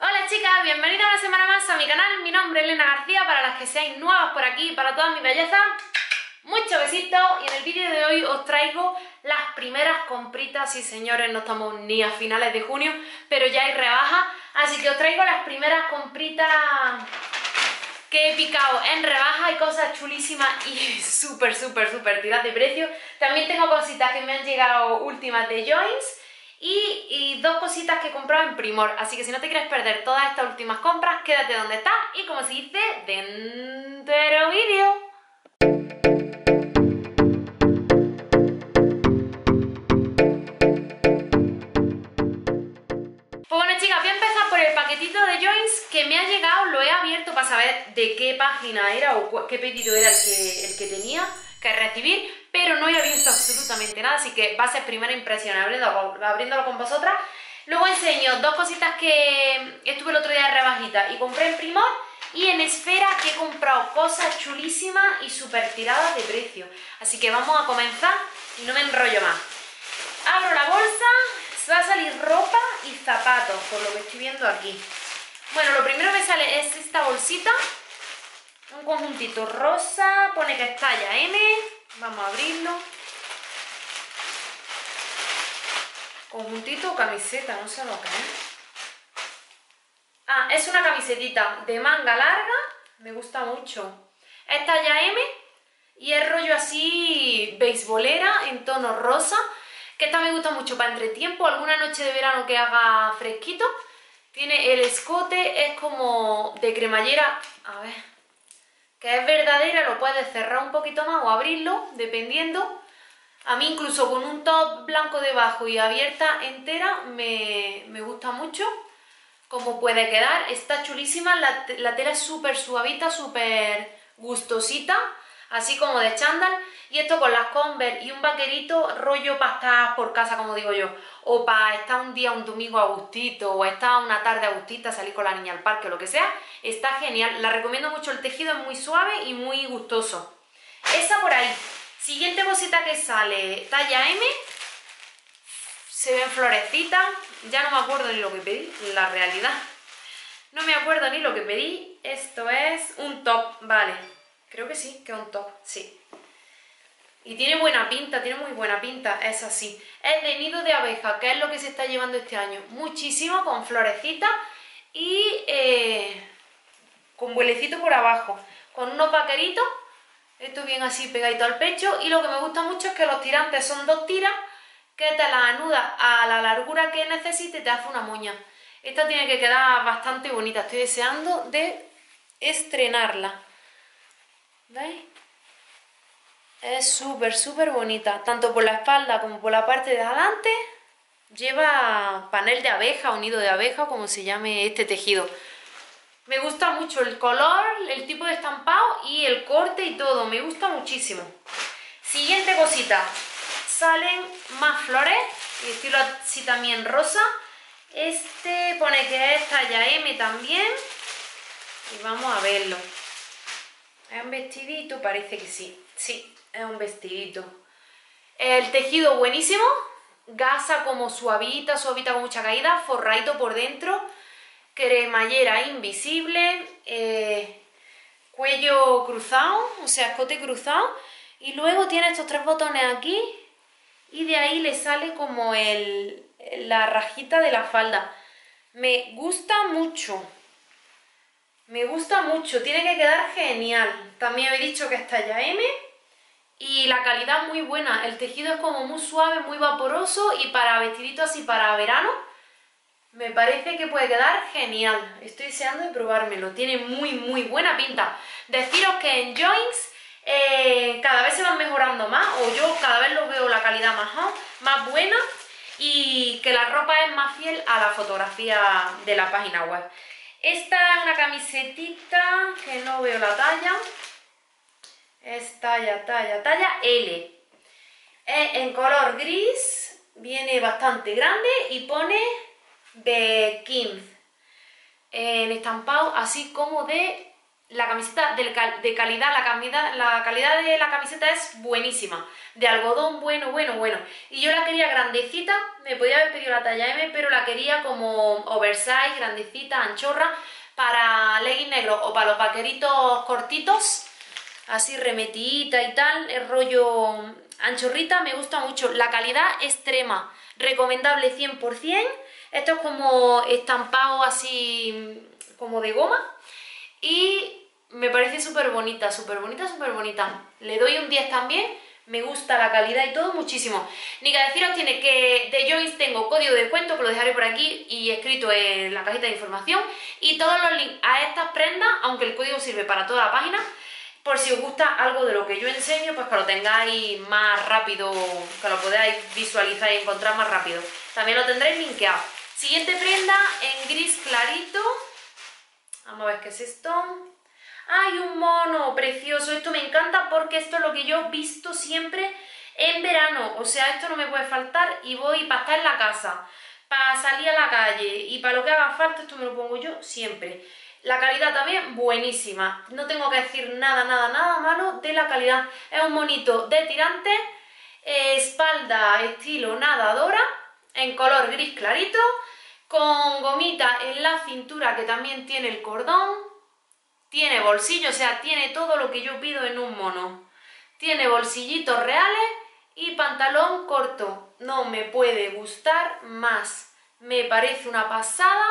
Hola chicas, bienvenidas una semana más a mi canal, mi nombre es Elena García, para las que seáis nuevas por aquí, para todas mis bellezas, muchos besitos y en el vídeo de hoy os traigo las primeras compritas, sí señores, no estamos ni a finales de junio, pero ya hay rebaja, así que os traigo las primeras compritas que he picado en rebaja, y cosas chulísimas y súper, súper, súper tiradas de precio. También tengo cositas que me han llegado últimas de Joins y, dos cositas que he comprado en Primor. Así que si no te quieres perder todas estas últimas compras, quédate donde estás y como se dice, dentro vídeo. Pues paquetito de Joins que me ha llegado, lo he abierto para saber de qué página era o qué pedido era el que, el que tenía que recibir, pero no he abierto absolutamente nada, así que va a ser primera impresión abriéndolo, con vosotras. Luego enseño dos cositas que estuve el otro día de rebajita y compré en Primor y en Esfera que he comprado cosas chulísimas y súper tiradas de precio. Así que vamos a comenzar y no me enrollo más. Abro la bolsa, va a salir ropa y zapatos, por lo que estoy viendo aquí. Bueno, lo primero que sale es esta bolsita un conjuntito rosa, pone que es talla M. Vamos a abrirlo. Conjuntito o camiseta, no sé lo que es. Ah, es una camisetita de manga larga, me gusta mucho. Es talla M y es rollo así beisbolera en tono rosa, que esta me gusta mucho para entretiempo, alguna noche de verano que haga fresquito. Tiene el escote, es como de cremallera, a ver, que es verdadera, lo puedes cerrar un poquito más o abrirlo, dependiendo. A mí incluso con un top blanco debajo y abierta entera me, gusta mucho cómo puede quedar. Está chulísima, la, la tela es súper suavita, súper gustosita así como de chándal. Y esto con las Converse y un vaquerito rollo para estar por casa, como digo yo. O para estar un día, un domingo a gustito, o estar una tarde a salir con la niña al parque o lo que sea. Está genial. La recomiendo mucho, el tejido es muy suave y muy gustoso. Esa por ahí. Siguiente cosita que sale, talla M. Se ven florecitas. Ya no me acuerdo ni lo que pedí, la realidad. No me acuerdo ni lo que pedí. Esto es un top, vale. Creo que sí, que es un top, sí. Y tiene buena pinta, tiene muy buena pinta, es así. Es de nido de abeja, que es lo que se está llevando este año. Muchísimo, con florecitas y eh, con vuelecito por abajo. Con unos vaqueritos, esto bien así pegadito al pecho. Y lo que me gusta mucho es que los tirantes son dos tiras que te las anudas a la largura que necesites y te hace una moña. Esta tiene que quedar bastante bonita, estoy deseando de estrenarla. ¿Veis? Es súper, súper bonita, tanto por la espalda como por la parte de adelante. Lleva panel de abeja o nido de abeja, como se llame este tejido. Me gusta mucho el color, el tipo de estampado y el corte y todo. Me gusta muchísimo. Siguiente cosita. Salen más flores, y estilo así también rosa. Este pone que es talla M también. Y vamos a verlo. ¿Es un vestidito? Parece que sí. Sí, es un vestidito. El tejido buenísimo. Gasa como suavita, suavita con mucha caída. Forradito por dentro. Cremallera invisible. Eh, cuello cruzado, o sea, escote cruzado. Y luego tiene estos tres botones aquí. Y de ahí le sale como la rajita de la falda. Me gusta mucho. Me gusta mucho, tiene que quedar genial. También he dicho que es talla M y la calidad muy buena. El tejido es como muy suave, muy vaporoso y para vestiditos así para verano me parece que puede quedar genial. Estoy deseando de probármelo, tiene muy muy buena pinta. Deciros que en Joints eh, cada vez se van mejorando más o yo cada vez lo veo la calidad más, más buena y que la ropa es más fiel a la fotografía de la página web. Esta es una camisetita que no veo la talla. Es talla, talla, talla L. Es en color gris, viene bastante grande y pone de 15 en estampado así como de la camiseta de, calidad, la, la calidad de la camiseta es buenísima, de algodón bueno, bueno, bueno. Y yo la quería grandecita, me podía haber pedido la talla M, pero la quería como oversize, grandecita, anchorra, para leggings negros o para los vaqueritos cortitos, así remetida y tal, el rollo anchorrita, me gusta mucho. La calidad extrema, recomendable 100%. Esto es como estampado así como de goma y me parece súper bonita, súper bonita, súper bonita. Le doy un 10 también, me gusta la calidad y todo muchísimo. Ni que deciros tiene que de Joyce tengo código de descuento que lo dejaré por aquí y escrito en la cajita de información y todos los links a estas prendas, aunque el código sirve para toda la página, por si os gusta algo de lo que yo enseño, pues que lo tengáis más rápido, que lo podáis visualizar y encontrar más rápido. También lo tendréis linkeado. Siguiente prenda en gris clarito, Vamos a ver qué es esto. ¡Ay, un mono! Precioso. Esto me encanta porque esto es lo que yo he visto siempre en verano. O sea, esto no me puede faltar y voy para estar en la casa, para salir a la calle y para lo que haga falta, esto me lo pongo yo siempre. La calidad también buenísima. No tengo que decir nada, nada, nada malo de la calidad. Es un monito de tirante, eh, espalda estilo nadadora, en color gris clarito con gomita en la cintura que también tiene el cordón, tiene bolsillo, o sea, tiene todo lo que yo pido en un mono. Tiene bolsillitos reales y pantalón corto. No me puede gustar más. Me parece una pasada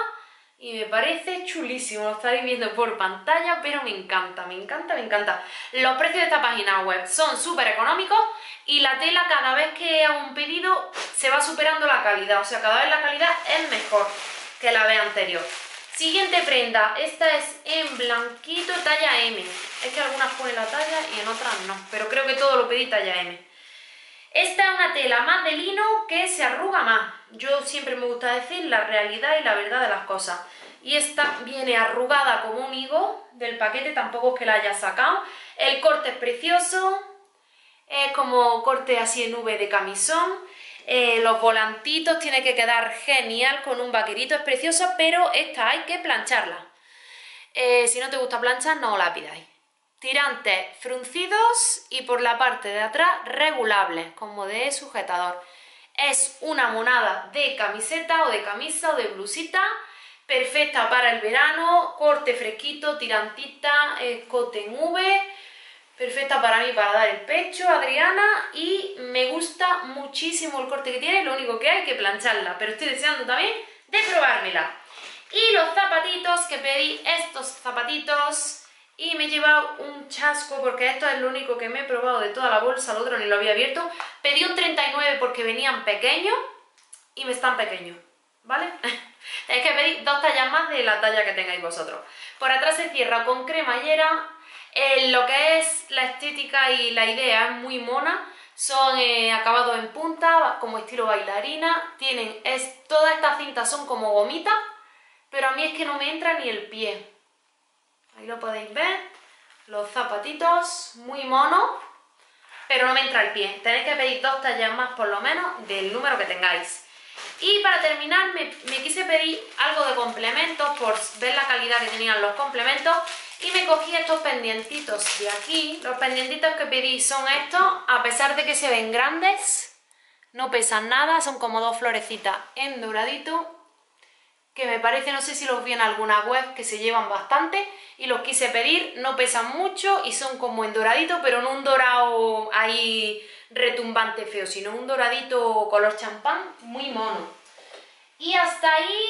y me parece chulísimo, lo estaréis viendo por pantalla, pero me encanta, me encanta, me encanta. Los precios de esta página web son súper económicos y la tela cada vez que hago un pedido se va superando la calidad, o sea, cada vez la calidad es mejor que la vez anterior. Siguiente prenda, esta es en blanquito talla M. Es que algunas ponen la talla y en otras no, pero creo que todo lo pedí talla M. Esta es una tela más de lino que se arruga más. Yo siempre me gusta decir la realidad y la verdad de las cosas. Y esta viene arrugada como un higo del paquete, tampoco es que la haya sacado. El corte es precioso, es como corte así en nube de camisón. Eh, los volantitos tiene que quedar genial con un vaquerito, es preciosa, pero esta hay que plancharla. Eh, si no te gusta planchar, no la pidáis tirantes fruncidos y por la parte de atrás regulables, como de sujetador. Es una monada de camiseta o de camisa o de blusita, perfecta para el verano, corte fresquito, tirantita, escote en V, perfecta para mí para dar el pecho, Adriana, y me gusta muchísimo el corte que tiene, lo único que hay que plancharla, pero estoy deseando también de probármela. Y los zapatitos que pedí, estos zapatitos y me he llevado un chasco porque esto es lo único que me he probado de toda la bolsa, el otro ni lo había abierto. Pedí un 39 porque venían pequeños y me están pequeños, ¿vale? es que pedí dos tallas más de la talla que tengáis vosotros. Por atrás se cierra con cremallera, eh, lo que es la estética y la idea es muy mona, son eh, acabados en punta, como estilo bailarina, tienen, es, todas estas cintas son como gomitas, pero a mí es que no me entra ni el pie, Ahí lo podéis ver. Los zapatitos, muy monos, pero no me entra el pie. Tenéis que pedir dos tallas más por lo menos del número que tengáis. Y para terminar me, quise pedir algo de complementos por ver la calidad que tenían los complementos y me cogí estos pendientitos de aquí. Los pendientitos que pedí son estos, a pesar de que se ven grandes, no pesan nada, son como dos florecitas en doradito que me parece, no sé si los vi en alguna web que se llevan bastante y los quise pedir, no pesan mucho y son como en doradito, pero no un dorado ahí retumbante feo, sino un doradito color champán muy mono. Y hasta ahí,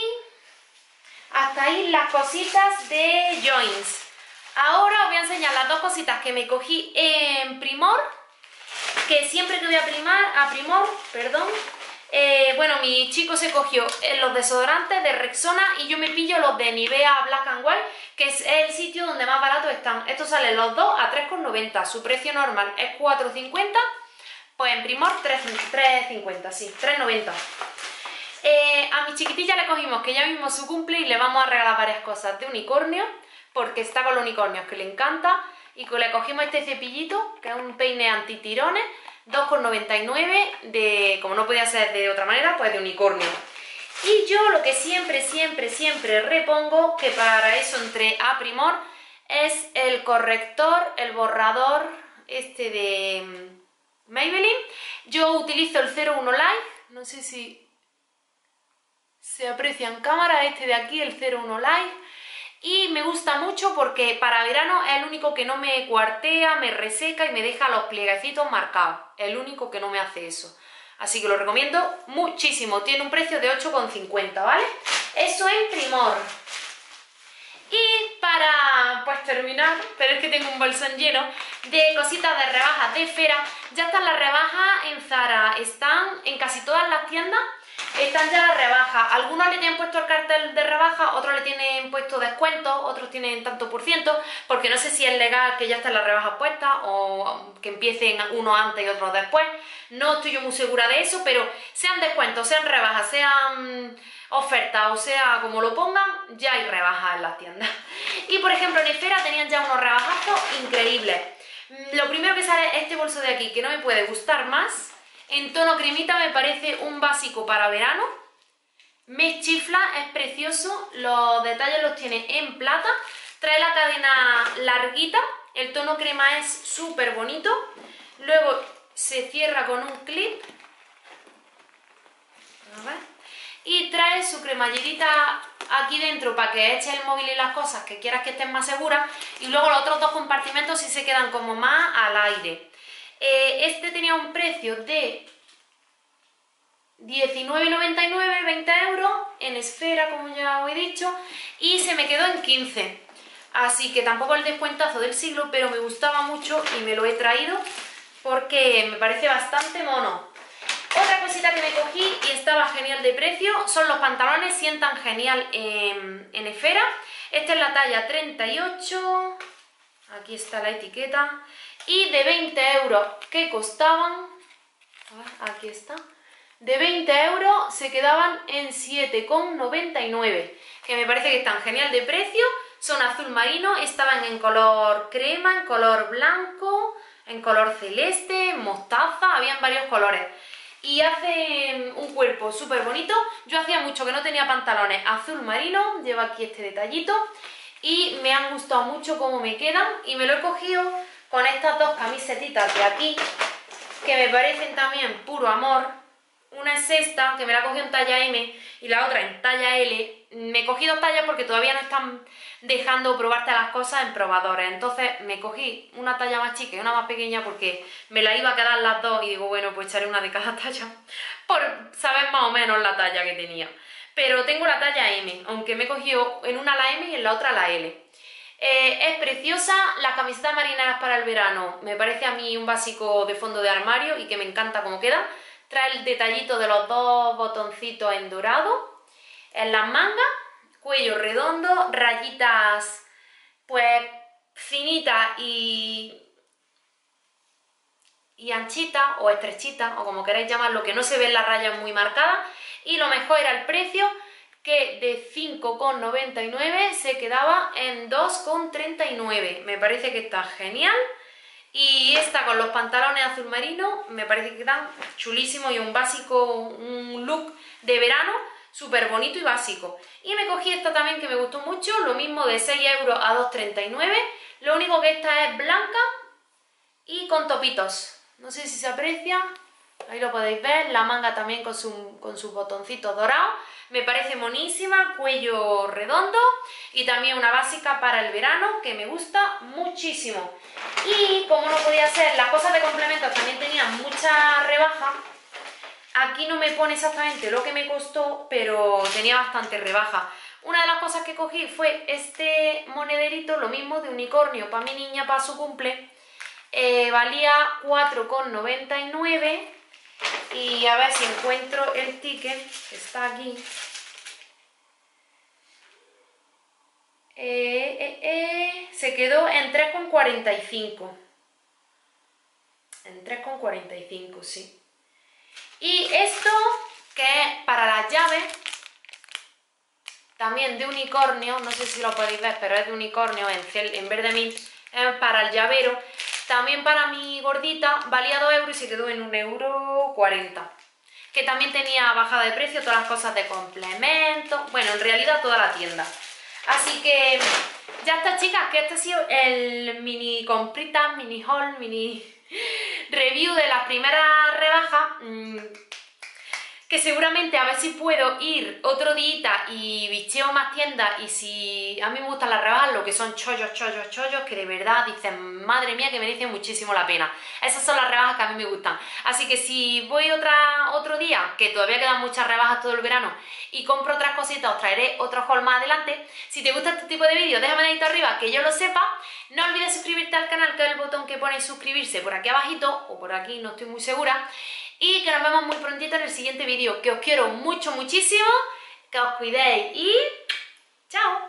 hasta ahí las cositas de Joins. Ahora os voy a enseñar las dos cositas que me cogí en Primor, que siempre que voy a primar, a Primor, perdón, eh, bueno, mi chico se cogió eh, los desodorantes de Rexona y yo me pillo los de Nivea Black and White, que es el sitio donde más baratos están. Estos salen los dos a 3,90. Su precio normal es 4,50. Pues en Primor 3,50, sí, 3,90. Eh, a mi chiquitilla le cogimos que ya mismo su cumple y le vamos a regalar varias cosas de unicornio, porque está con los unicornios que le encanta. Y le cogimos este cepillito, que es un peine antitirones, 2,99 de, como no podía ser de otra manera, pues de unicornio. Y yo lo que siempre, siempre, siempre repongo, que para eso entré a Primor, es el corrector, el borrador este de mm, Maybelline. Yo utilizo el 01 Light, no sé si se aprecia en cámara, este de aquí, el 01 Light. Y me gusta mucho porque para verano es el único que no me cuartea, me reseca y me deja los plieguecitos marcados. El único que no me hace eso. Así que lo recomiendo muchísimo. Tiene un precio de 8,50, ¿vale? Eso es Primor. Y para pues terminar, pero es que tengo un bolsón lleno de cositas de rebajas de Fera. Ya están las rebajas en Zara, están en casi todas las tiendas están ya las rebajas. Algunos le tienen puesto el cartel de rebaja, otros le tienen puesto descuento, otros tienen tanto por ciento, porque no sé si es legal que ya estén las rebajas puestas o que empiecen uno antes y otros después. No estoy yo muy segura de eso, pero sean descuentos, sean rebajas, sean ofertas o sea como lo pongan, ya hay rebajas en las tiendas. Y por ejemplo en Esfera tenían ya unos rebajazos increíbles. Lo primero que sale es este bolso de aquí, que no me puede gustar más, en tono cremita me parece un básico para verano. Me chifla, es precioso, los detalles los tiene en plata. Trae la cadena larguita, el tono crema es súper bonito. Luego se cierra con un clip. Y trae su cremallerita aquí dentro para que eches el móvil y las cosas que quieras que estén más seguras. Y luego los otros dos compartimentos sí se quedan como más al aire. Eh, este tenía un precio de 19,99, 20 euros en esfera, como ya os he dicho, y se me quedó en 15. Así que tampoco el descuentazo del siglo, pero me gustaba mucho y me lo he traído porque me parece bastante mono. Otra cosita que me cogí y estaba genial de precio son los pantalones, sientan genial en, en esfera. Esta es la talla 38, aquí está la etiqueta, y de 20 euros que costaban, aquí está, de 20 euros se quedaban en 7,99, que me parece que están genial de precio, son azul marino, estaban en color crema, en color blanco, en color celeste, mostaza, habían varios colores. Y hacen un cuerpo súper bonito. Yo hacía mucho que no tenía pantalones azul marino, llevo aquí este detallito. Y me han gustado mucho cómo me quedan y me lo he cogido con estas dos camisetitas de aquí, que me parecen también puro amor. Una es esta, que me la cogí en talla M, y la otra en talla L. Me cogí dos tallas porque todavía no están dejando probarte las cosas en probadores. Entonces me cogí una talla más chica y una más pequeña porque me la iba a quedar las dos y digo, bueno, pues echaré una de cada talla por saber más o menos la talla que tenía. Pero tengo la talla M, aunque me he cogido en una la M y en la otra la L. Eh, es preciosa, las camisetas marineras para el verano me parece a mí un básico de fondo de armario y que me encanta cómo queda. Trae el detallito de los dos botoncitos en dorado. En las mangas, cuello redondo, rayitas pues finitas y, y anchitas o estrechitas o como queráis llamarlo, que no se ven las rayas muy marcadas. Y lo mejor era el precio, que de 5,99 se quedaba en 2,39. Me parece que está genial. Y esta con los pantalones azul marino me parece que están chulísimos y un básico, un look de verano súper bonito y básico. Y me cogí esta también que me gustó mucho, lo mismo de 6 euros a 2,39. Lo único que esta es blanca y con topitos. No sé si se aprecia, ahí lo podéis ver, la manga también con, su, con sus botoncitos dorados me parece monísima, cuello redondo y también una básica para el verano que me gusta muchísimo. Y como no podía ser, las cosas de complementos también tenían mucha rebaja. Aquí no me pone exactamente lo que me costó, pero tenía bastante rebaja. Una de las cosas que cogí fue este monederito, lo mismo de unicornio para mi niña, para su cumple. Eh, valía 4,99 y a ver si encuentro el ticket, que está aquí. Eh, eh, eh, se quedó en 3,45. En 3,45, sí. Y esto, que es para las llaves, también de unicornio, no sé si lo podéis ver, pero es de unicornio en, en verde mint, es para el llavero. También para mi gordita valía 2 euros y se quedó en 1,40 euro. Que también tenía bajada de precio, todas las cosas de complemento. Bueno, en realidad toda la tienda. Así que ya está chicas, que este ha sido el mini comprita, mini haul, mini review de las primeras rebajas. Que seguramente a ver si puedo ir otro día y bicheo más tiendas y si a mí me gustan las rebajas, lo que son chollos, chollos, chollos, que de verdad dicen, madre mía, que merecen muchísimo la pena. Esas son las rebajas que a mí me gustan. Así que si voy otra, otro día, que todavía quedan muchas rebajas todo el verano, y compro otras cositas, os traeré otro haul más adelante. Si te gusta este tipo de vídeos, déjame dedito arriba que yo lo sepa. No olvides suscribirte al canal, que es el botón que pone suscribirse por aquí abajito, o por aquí, no estoy muy segura y que nos vemos muy prontito en el siguiente vídeo, que os quiero mucho, muchísimo, que os cuidéis y ¡chao!